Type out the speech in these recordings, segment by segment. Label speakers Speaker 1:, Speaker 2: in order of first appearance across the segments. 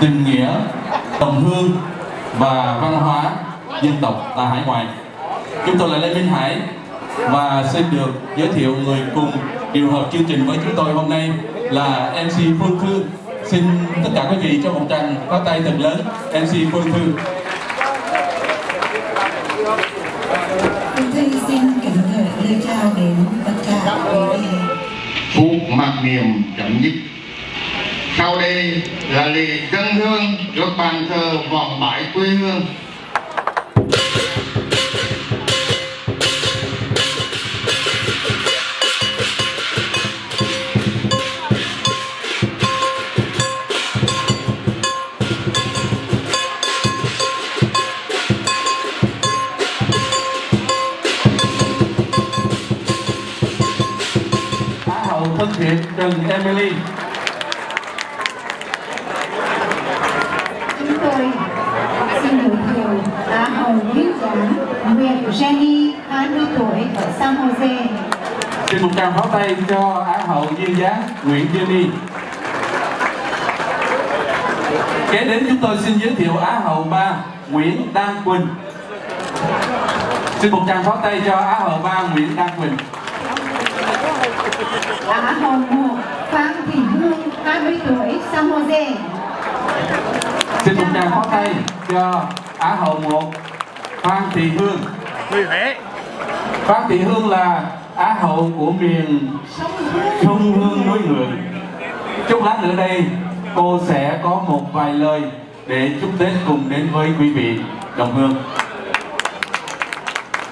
Speaker 1: tình nghĩa đồng hương và văn hóa dân tộc tại hải ngoại. Chúng tôi là lê minh hải và xin được giới thiệu người cùng điều hợp chương trình với chúng tôi hôm nay là MC Phương Thư. Xin tất cả quý vị cho một tràng pháo tay thật lớn MC Phương Thư.
Speaker 2: Phương Thư xin kính gửi lời chào đến tất cả quý vị.
Speaker 3: Phút mặc niệm chấm dứt sau đây là lễ dân hương trước bàn thờ vòng bãi quê hương.
Speaker 1: Á hậu thân thiện Trần Emily
Speaker 2: chúng tôi xin giới thiệu Á hậu duyên dáng Nguyệt Jenny 20 tuổi ở San Jose.
Speaker 1: Xin một tràng pháo tay cho Á hậu duyên dáng Nguyễn Jenny kế đến chúng tôi xin giới thiệu Á hậu ba Nguyễn Đan Quỳnh. Xin một tràng pháo tay cho Á hậu ba Nguyễn Đan Quỳnh.
Speaker 2: Á hậu một Phan Thị Hương 20 tuổi San Jose.
Speaker 1: Xin một tràng pháo tay cho Á hậu một Phan Thị Hương.
Speaker 4: Người Huế
Speaker 1: Phan Thị Hương là Á hậu của miền
Speaker 2: Sông Hương
Speaker 1: núi người. Chút lát nữa đây cô sẽ có một vài lời để chúc Tết cùng đến với quý vị đồng hương.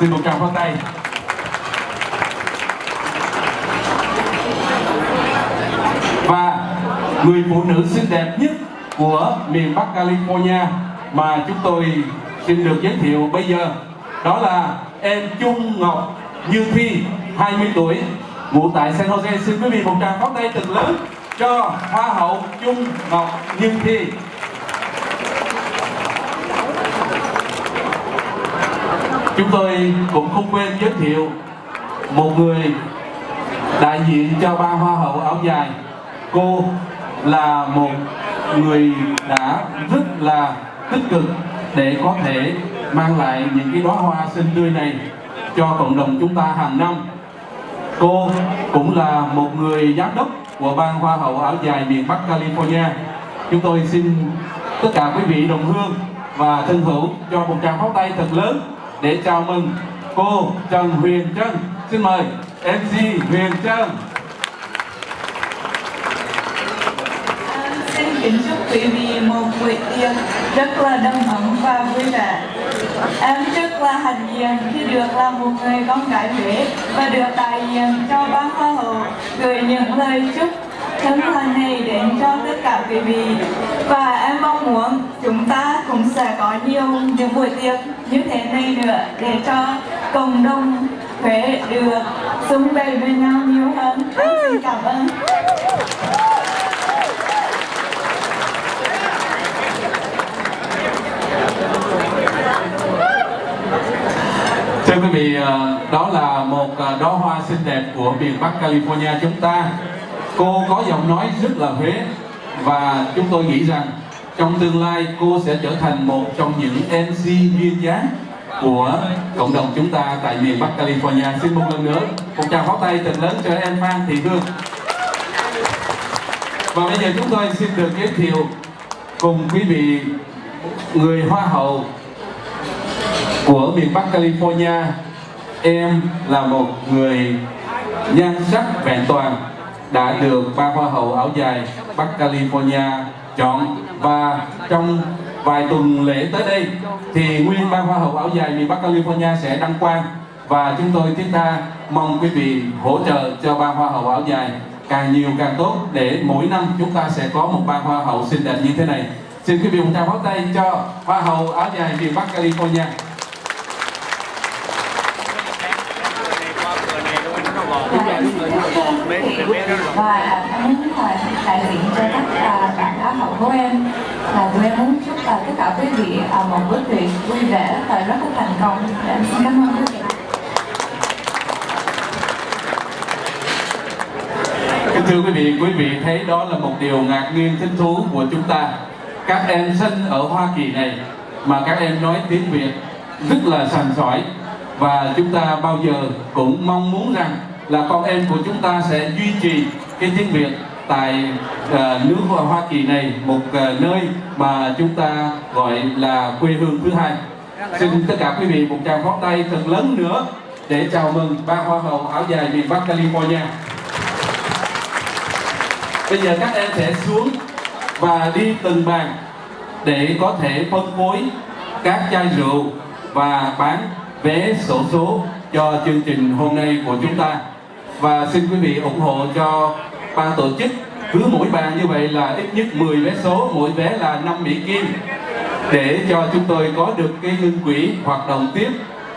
Speaker 1: Xin một tràng pháo tay. Và người phụ nữ xinh đẹp nhất của miền Bắc California mà chúng tôi xin được giới thiệu bây giờ, đó là em Trung Ngọc Như Thi 20 tuổi, ngụ tại San Jose. Xin quý vị một tràng pháo tay thật lớn cho Hoa hậu Trung Ngọc Như Thi. Chúng tôi cũng không quên giới thiệu một người đại diện cho ba hoa hậu áo dài. Cô là một người đã rất là tích cực để có thể mang lại những cái đóa hoa xinh tươi này cho cộng đồng chúng ta hàng năm. Cô cũng là một người giám đốc của ban hoa hậu áo dài miền Bắc California. Chúng tôi xin tất cả quý vị đồng hương và thân hữu cho một tràng pháo tay thật lớn để chào mừng cô Trần Huyền Trân. Xin mời MC Huyền Trân
Speaker 5: Xin kính chúc quý vị một buổi tiệc rất là đầm ấm và vui vẻ. Em rất là hạnh diện khi được là một người con gái Huế và được đại diện cho ban hoa hậu gửi những lời chúc thân thân này đến cho tất cả quý vị. Và em mong muốn chúng ta cũng sẽ có nhiều những buổi tiệc như thế này nữa để cho cộng đồng Huế được xung vầy với nhau nhiều hơn. Em xin cảm ơn.
Speaker 1: Quý vị, ờ, đó là một ờ, đóa hoa xinh đẹp của miền Bắc California chúng ta. Cô có giọng nói rất là Huế và chúng tôi nghĩ rằng trong tương lai cô sẽ trở thành một trong những MC duyên dáng của cộng đồng chúng ta tại miền Bắc California. Xin một lần nữa một tràng pháo tay thật lớn cho em Phan Thị Hương. Và bây giờ chúng tôi xin được giới thiệu cùng quý vị người hoa hậu của miền Bắc California. Em là một người nhan sắc vẹn toàn, đã được ba hoa hậu áo dài Bắc California chọn. Và trong vài tuần lễ tới đây, thì nguyên ba hoa hậu áo dài miền Bắc California sẽ đăng quang. Và chúng tôi thiết tha mong quý vị hỗ trợ cho ba hoa hậu áo dài càng nhiều càng tốt, để mỗi năm chúng ta sẽ có một ba hoa hậu xinh đẹp như thế này. Xin quý vị một tràng pháo tay cho hoa hậu áo dài miền Bắc California.
Speaker 6: Và em muốn là đại diện cho tất cả bạn á hậu của em là tụi em muốn chúc tất cả quý vị một bữa tiệc vui vẻ và rất là thành công em xin cảm ơn quý vị
Speaker 1: Kính thưa quý vị, quý vị thấy đó là một điều ngạc nhiên thích thú của chúng ta. các em sinh ở Hoa Kỳ này mà các em nói tiếng Việt rất là sành sỏi và chúng ta bao giờ cũng mong muốn rằng là con em của chúng ta sẽ duy trì cái tiếng Việt tại ờ, uh, nước Hoa Kỳ này một uh, nơi mà chúng ta gọi là quê hương thứ hai. Xin tất cả quý vị một tràng pháo tay thật lớn nữa để chào mừng ba hoa hậu áo dài miền Bắc California. Bây giờ các em sẽ xuống và đi từng bàn để có thể phân phối các chai rượu và bán vé sổ số cho chương trình hôm nay của chúng ta và xin quý vị ủng hộ cho ban tổ chức. Cứ mỗi bàn như vậy là ít nhất 10 vé số, mỗi vé là 5 Mỹ Kim. Để cho chúng tôi có được cái ngân quỹ hoạt động tiếp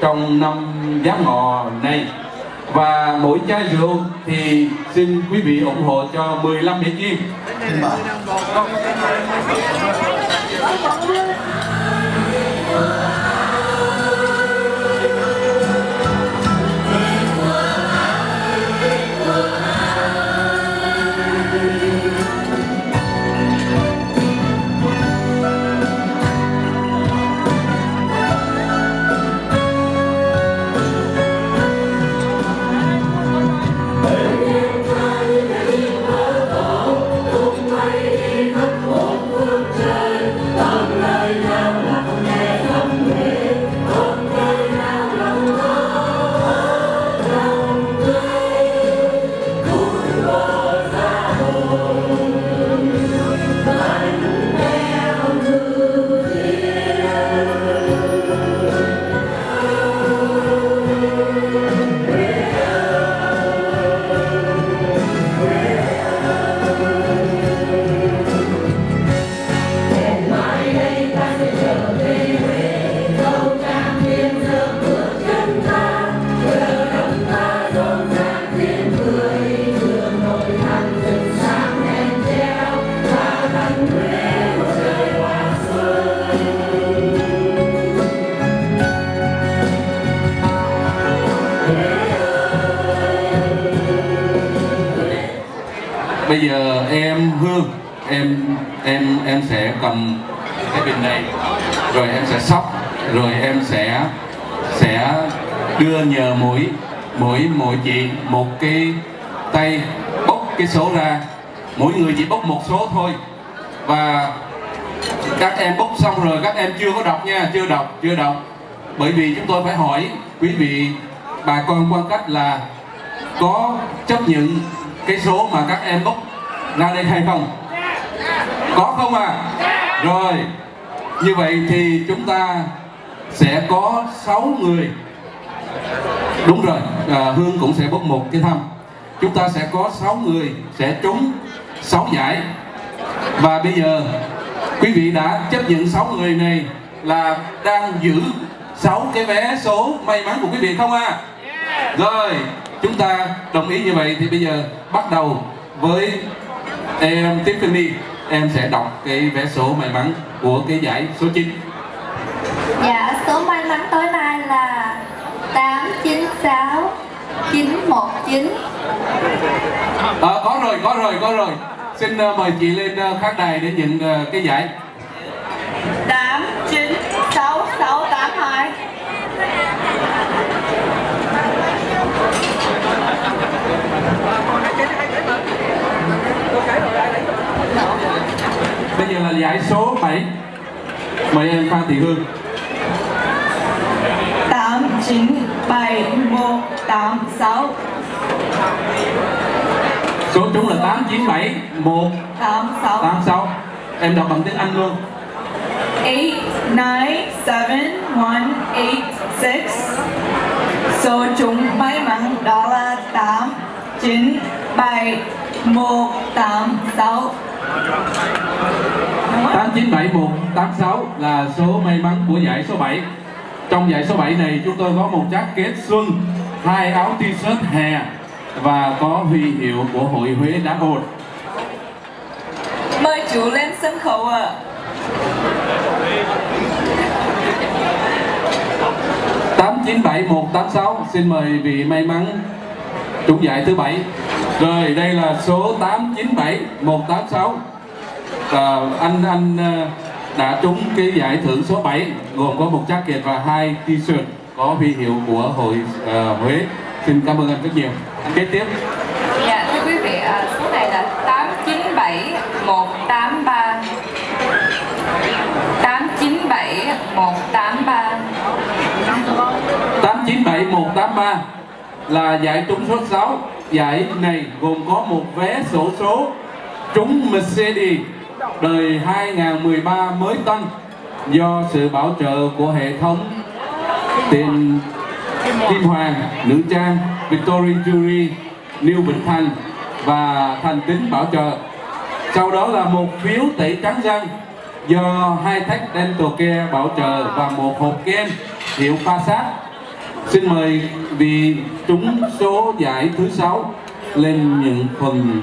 Speaker 1: trong năm giáp ngọ này. Và mỗi chai rượu thì xin quý vị ủng hộ cho 15 Mỹ Kim. Em em sẽ cầm cái bình này, rồi em sẽ sóc, rồi em sẽ sẽ đưa nhờ mỗi mỗi mỗi chị một cái tay bốc cái số ra. Mỗi người chỉ bốc một số thôi. Và các em bốc xong rồi, các em chưa có đọc nha, chưa đọc chưa đọc. Bởi vì chúng tôi phải hỏi quý vị, bà con quan cách là có chấp nhận cái số mà các em bốc ra đây hay không? Có không à? Rồi như vậy thì chúng ta sẽ có 6 người. Đúng rồi à, hương cũng sẽ bốc một cái thăm. Chúng ta sẽ có 6 người sẽ trúng 6 giải. Và bây giờ quý vị đã chấp nhận 6 người này là đang giữ 6 cái vé số may mắn của quý vị không à? Rồi chúng ta đồng ý như vậy thì bây giờ bắt đầu với em Tiffany em sẽ đọc cái vé số may mắn của cái giải số 9
Speaker 6: Dạ, số may mắn tối nay là 896 919
Speaker 1: Ờ, có rồi, có rồi, có rồi. Xin uh, mời chị lên uh, khán đài để nhận uh, cái giải.
Speaker 5: 896682
Speaker 1: Bây giờ là giải số 7 Mời em Phan Thị Hương.
Speaker 5: 897186
Speaker 1: Số trúng là 897
Speaker 5: 86
Speaker 1: 186 Em đọc bằng tiếng Anh luôn.
Speaker 5: 897186 Số chúng may mắn đó là 897186
Speaker 1: 897186 là số may mắn của giải số 7 Trong giải số 7 này chúng tôi có một jacket xuân Hai áo t-shirt hè Và có huy hiệu của Hội Huế Đá Ồn
Speaker 5: Mời chủ lên sân khấu ạ.
Speaker 1: à. 897186 xin mời vị may mắn trúng giải thứ bảy. Rồi đây là số 897186 à, anh anh à, đã trúng cái giải thưởng số 7 gồm có một jacket và hai t-shirt có huy hiệu của hội à, Huế. Xin cảm ơn anh rất nhiều. Kế tiếp.
Speaker 6: Dạ, thưa quý vị, số này là 897 183 897 183
Speaker 1: 897183 là giải trúng số 6 giải này gồm có một vé sổ số trúng Mercedes đời 2013 mới tăng do sự bảo trợ của hệ thống tiền Kim Hoàng, Nữ Trang, Victoria Jury, New Bình Thành và Thành Tính bảo trợ. Sau đó là một phiếu tẩy trắng răng do hai thách Dental Care bảo trợ và một hộp kem hiệu pha sát. Xin mời vị trúng số giải thứ sáu lên những phần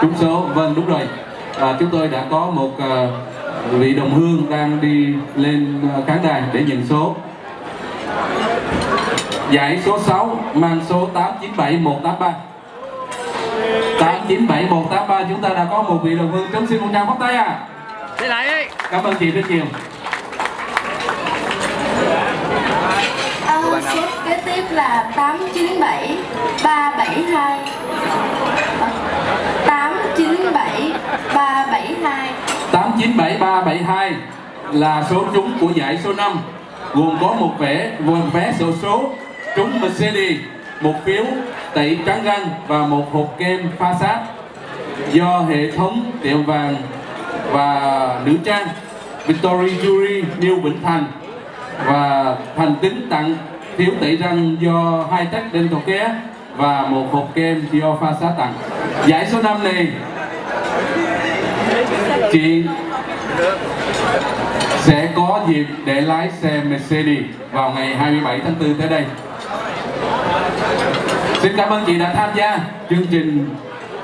Speaker 1: trúng số. Vâng đúng rồi. À, chúng tôi đã có một à, vị đồng hương đang đi lên à, khán đài để nhận số. Giải số 6 mang số 897183 897183 chúng ta đã có một vị đồng hương chúng xin một tràng pháo tay à
Speaker 4: Đây lại đi.
Speaker 1: Cảm ơn chị rất nhiều
Speaker 6: à, Số kế tiếp là 897 372 897 372
Speaker 1: 897372 là số trúng của giải số 5 gồm có một vé gồm vé sổ số trúng Mercedes, một phiếu tẩy trắng răng và một hộp kem pha sát do hệ thống tiệm vàng và nữ trang Victory Jewelry New Vĩnh Thành và Thành Tính tặng phiếu tẩy răng do hai tech dental care và một hộp kem do pha sát tặng giải số 5 này, chị sẽ có dịp để lái xe Mercedes vào ngày 27 tháng 4 tới đây. Xin cảm ơn chị đã tham gia chương trình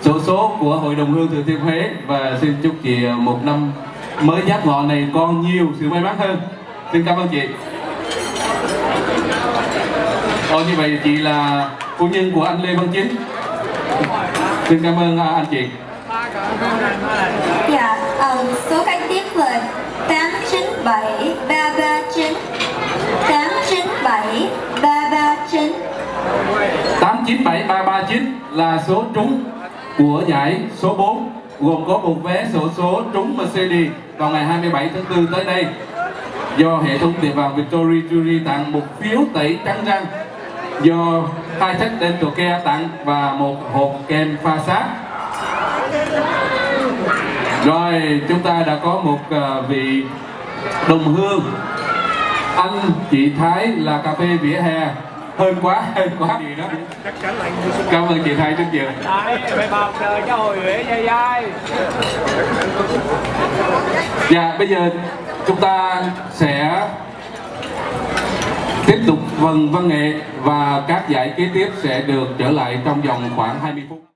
Speaker 1: sổ số của Hội đồng Hương Thừa Thiên Huế và xin chúc chị một năm mới giáp ngọ này còn nhiều sự may mắn hơn. Xin cảm ơn chị. Ồ, như vậy chị là phu nhân của anh Lê Văn Chính. Xin cảm ơn à, anh chị.
Speaker 6: Dạ, um, số cách tiếp là 897 339 897 339
Speaker 1: 897339 là số trúng của giải số 4 gồm có một vé sổ số trúng Mercedes vào ngày 27 tháng 4 tới đây do hệ thống tiệm vàng Victory Jewelry tặng một phiếu tẩy trắng răng do hai Tech Dental Care tặng và một hộp kem pha sát rồi chúng ta đã có một ờ, vị đồng hương. Anh chị Thái là cà phê vỉa hè. Hơn quá hơn quá gì đó. Cảm ơn chị Thái rất nhiều. Dạ, bây giờ chúng ta sẽ tiếp tục phần văn nghệ và các giải kế tiếp sẽ được trở lại trong vòng khoảng 20 phút.